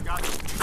I got you.